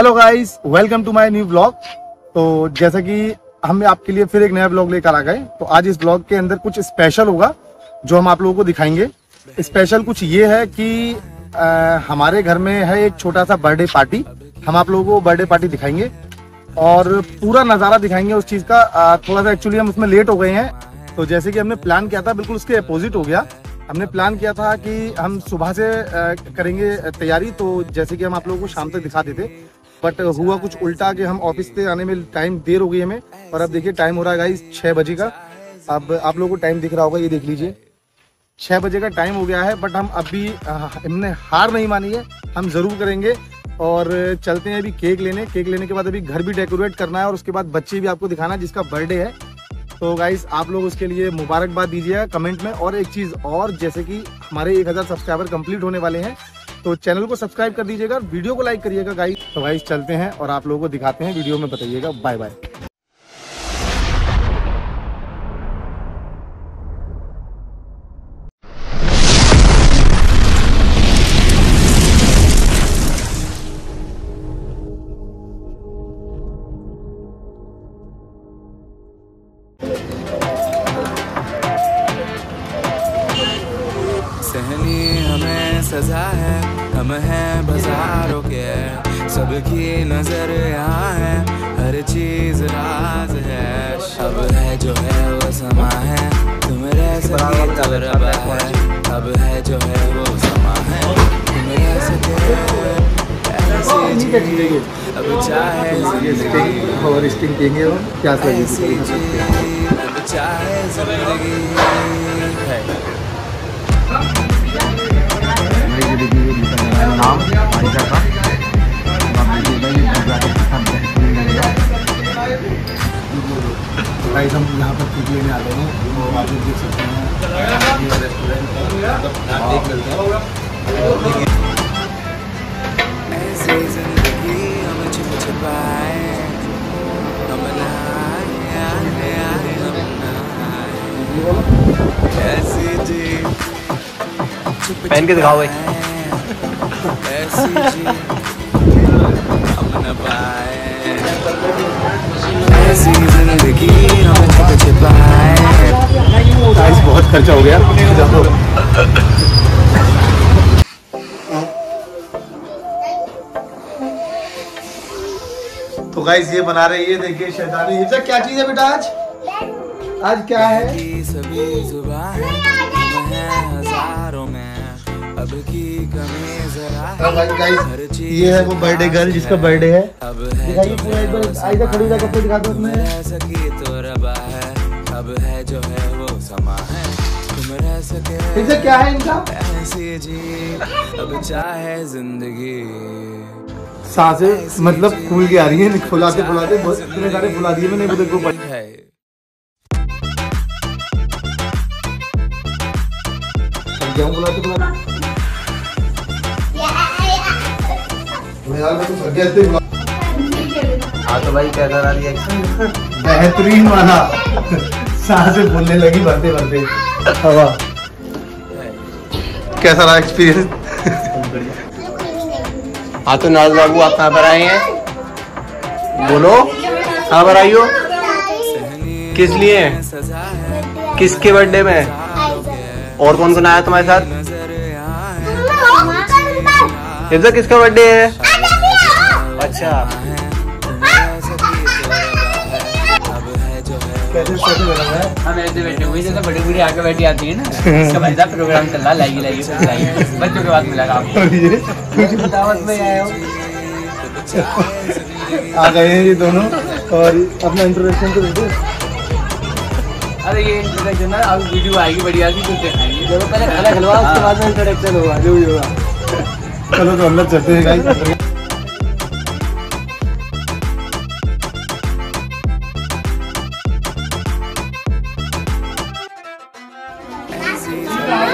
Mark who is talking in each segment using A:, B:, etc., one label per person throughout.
A: Hello guys welcome to my new vlog तो जैसा कि हम आपके लिए फिर एक नया ब्लॉग लेकर आ गए तो आज इस ब्लॉग के अंदर कुछ स्पेशल होगा जो हम आप लोगों को दिखाएँगे। स्पेशल कुछ ये है कि आ, हमारे घर में है एक छोटा सा बर्थडे पार्टी हम आप लोगों को बर्थडे पार्टी दिखाएँगे। और पूरा नज़ारा दिखाएँगे उस चीज़ का। थोड़ा सा एक्चुअली हम उसमें लेट हो गए हैं। तो जैसे कि हमने प्लान किया था बिल्कुल उसके अपोजिट हो गया। हमने प्लान किया था कि हम सुबह से करेंगे तैयारी। तो जैसे कि हम आप लोगों को शाम तक दिखा देते। बट हुआ कुछ उल्टा कि हम ऑफ़िस से आने में टाइम देर हो गई हमें। और अब देखिए टाइम हो रहा है गाइस छः बजे का। अब आप लोगों को टाइम दिख रहा होगा, ये देख लीजिए। छः बजे का टाइम हो गया है बट हम अभी हमने हार नहीं मानी है। हम ज़रूर करेंगे। और चलते हैं अभी केक लेने। केक लेने के बाद अभी घर भी डेकोरेट करना है और उसके बाद बच्चे भी आपको दिखाना है, जिसका बर्थडे है। तो गाइस आप लोग उसके लिए मुबारकबाद दीजिएगा कमेंट में। और एक चीज़ और, जैसे कि हमारे एक हज़ार सब्सक्राइबर कंप्लीट होने वाले हैं। तो चैनल को सब्सक्राइब कर दीजिएगा वीडियो को लाइक करिएगा, गाइस। तो गाइस, चलते हैं और आप लोगों को दिखाते हैं, वीडियो में बताइएगा। बाय बाय
B: सजा है हम हैं बाजारों के। सबकी नज़र यहाँ है हर चीज़ राज है। अब है जो है वो समा है तुम रह सके तो रबा है। अब है जो है वो समा है तुम रह सके। अब चाहे
A: और स्टिंग देंगे क्या
B: अब चाहे ज़िंदगी। है।
A: गाइस हम यहाँ पर केक लेने आते हैं। तो आप लोग देख सकते हैं। ये रेस्टोरेंट देख लेते हैं।
B: ऐसी ज़िंदगी
C: भाई
A: बहुत खर्चा हो गया। तो गाइस ये बना रही है देखिए शैतानी। हिफ्जा क्या चीज़ है बेटा आज? आज क्या है? सभी हज़ारों में अब की कमी जरा ये है वो बर्थडे गर्ल जिसका बर्थडे है। दिखाइए, पूरा एक बार आइजा खड़ी जाकर दिखा दो
B: है अब है जो है वो समा है। तुम रह सके
A: इनसे क्या है इनका?
B: ऐसी जी अब चाहे ज़िंदगी।
A: साँसें मतलब फूल के आ रही है फुलाते फुलाते इतने सारे फुला दिए मैंने बुधर को
B: है।
A: गेहूँ फुलाते फुलाते
C: हाँ तो भाई कैसा रहा रिएक्शन
A: बेहतरीन वाला साँसें बोलने लगी भरते भरते हवा। कैसा रहा एक्सपीरियंस
C: हाँ तो नाज बाबू, आप कहाँ पर आए हैं? बोलो। कहाँ पर आई हो? किस लिए? किसके बर्थडे में? और कौन कौन आया तुम्हारे साथ? इधर किसका बर्थडे है? अच्छा।
D: हम ऐसे बैठे हुए जैसे बड़ी आके बैठी आती है ना इसका प्रोग्राम चल रहा लाइए लाइए लाइए। बच्चों के बाद मिलेगा आपको दावत में आए हो?
A: आ गए हैं ये दोनों और अपना इंट्रोडक्शन तो दे
D: अरे ये इंट्रोडक्शन है अब वीडियो आएगी बढ़िया सी कुछ दिखाएँगे।
A: चलो पहले खाना खिलवा उसके बाद में इंट्रोडक्शन होगा। जो भी होगा चलो तो अंदर चलते हैं गाइस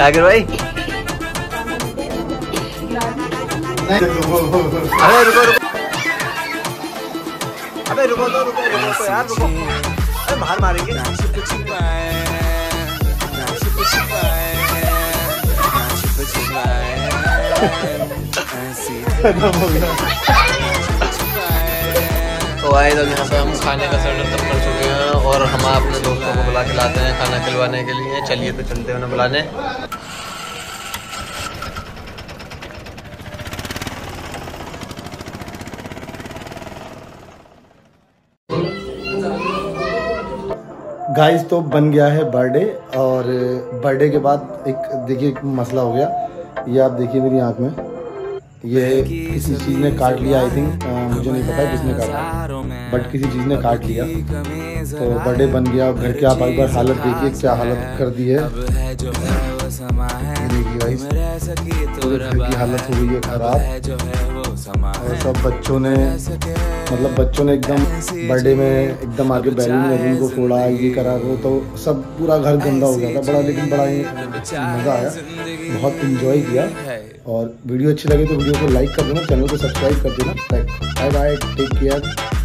C: शाकिर भाई। अरे रुको रुको। अबे रुको तो रुको रुको तो यार रुको। अरे बाहर मारेंगे।
B: ऐसी
C: तो आए तो यहाँ पे हम खाने का सेटअप तब कर चुके हैं और हम अपने दोस्तों को बुला के लाते हैं खाना खिलवाने के लिए। चलिए तो चलते हैं उन्हें बुलाने।
A: गाइस तो बन गया है बर्थडे और बर्थडे के बाद एक देखिए एक मसला हो गया। ये आप देखिए मेरी आँख में। ये किसी चीज़ ने काट लिया आई थिंक मुझे नहीं पता किसने काटा। बट किसी चीज़ ने काट लिया। तो बर्थडे बन गया घर के आप एक बार हालत देखिए क्या हालत कर दी है।
B: तो
A: पूरे घर की हालत हो गई है खराब। और सब बच्चों ने मतलब बच्चों ने एकदम बर्थडे में एकदम आगे बैलून वैलून को फोड़ा ये करा वो तो सब पूरा घर गंदा हो गया था बड़ा लेकिन बड़ा ही मज़ा आया। बहुत इंजॉय किया। और वीडियो अच्छी लगी तो वीडियो को लाइक कर देना चैनल को सब्सक्राइब कर देना। Bye bye take care